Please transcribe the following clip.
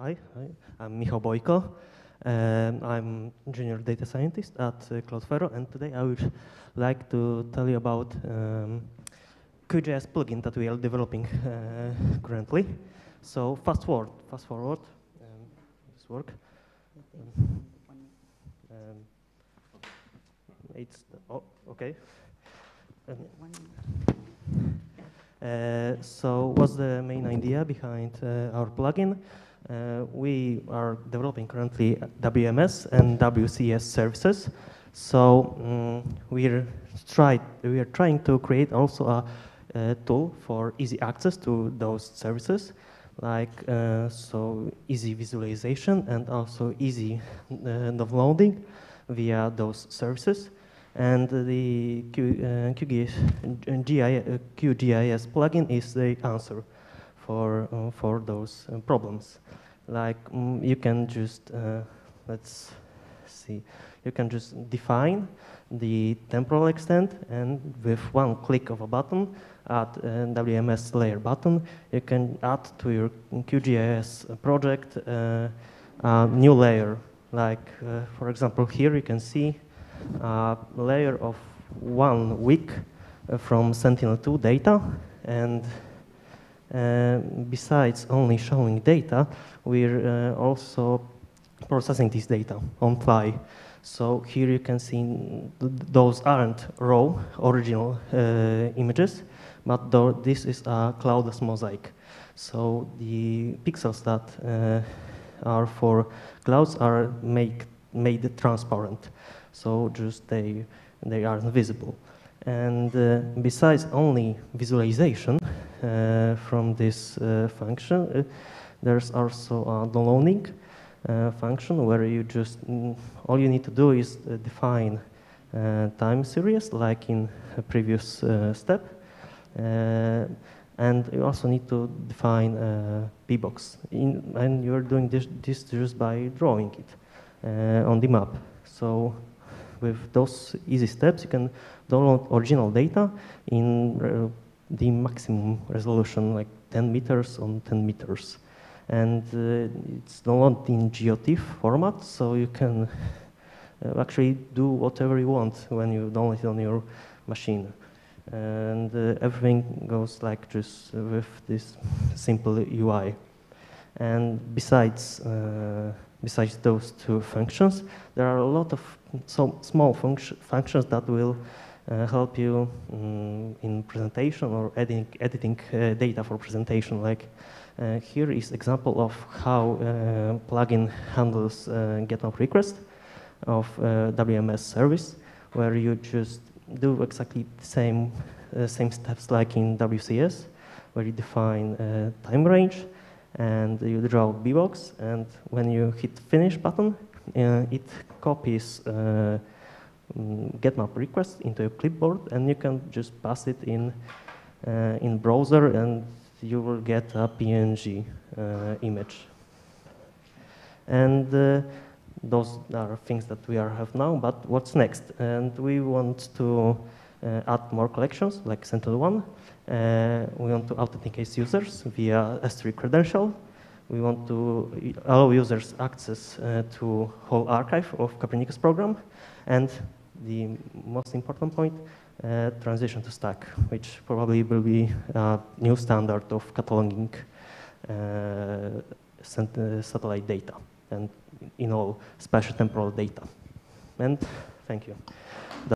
Hi, hi. I'm Michał Bojko. Um, I'm junior data scientist at uh, Cloudferro, and today I would like to tell you about um, QGIS plugin that we are developing uh, currently. So fast forward, fast forward. Um, this work. Um, um, it's oh okay. Um, uh, so what's the main idea behind uh, our plugin? Uh, we are developing currently WMS and WCS services. So um, we're tried, we are trying to create also a, a, tool for easy access to those services, like uh, so easy visualization and also easy uh, downloading via those services. And the Q, uh, QGIS, QGIS plugin is the answer for, uh, for those uh, problems. Like mm, you can just, uh, let's see, you can just define the temporal extent and with one click of a button, add a WMS layer button, you can add to your QGIS project a new layer. Like, for example, here you can see a layer of one week from Sentinel-2 data and besides only showing data, we're uh, also processing this data on fly. So here you can see those aren't raw original uh, images, but this is a cloudless mosaic. So the pixels that uh, are for clouds are make, made transparent. So just they, they are invisible. And uh, besides only visualization uh, from this uh, function, uh, there's also a downloading function where you just, mm, all you need to do is define time series like in previous step. and you also need to define uh, bbox. And you're doing this, this just by drawing it uh, on the map. So with those easy steps, you can download original data in uh, the maximum resolution, like 10 meters on 10 meters. And uh, it's downloaded in GeoTIFF format, so you can uh, actually do whatever you want when you download it on your machine. And uh, everything goes like just with this simple UI. And besides, besides those two functions, there are a lot of so small func functions that will help you um, in presentation or editing, editing uh, data for presentation. Like uh, here is example of how uh, plugin handles uh, GetMap request of uh, WMS service, where you just do exactly the same, same steps like in WCS, where you define time range, and you draw box and when you hit finish button, it copies uh, mm, getmap request into a clipboard, and you can just pass it in uh, in browser, and you will get a PNG uh, image. And those are things that we are have now, but what's next? And we want to uh, add more collections like Sentinel-1. Uh, we want to authenticate users via S3 credential. We want to allow users access uh, to whole archive of Copernicus program. And the most important point, uh, transition to STAC, which probably will be a new standard of cataloging uh, uh, satellite data and in all spatial temporal data. And thank you.